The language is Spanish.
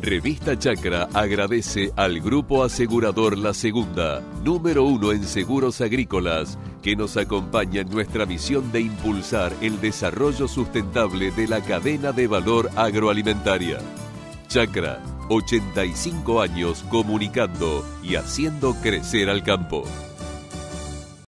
Revista Chacra agradece al Grupo Asegurador La Segunda, número uno en seguros agrícolas, que nos acompaña en nuestra misión de impulsar el desarrollo sustentable de la cadena de valor agroalimentaria. Chacra, 85 años comunicando y haciendo crecer al campo.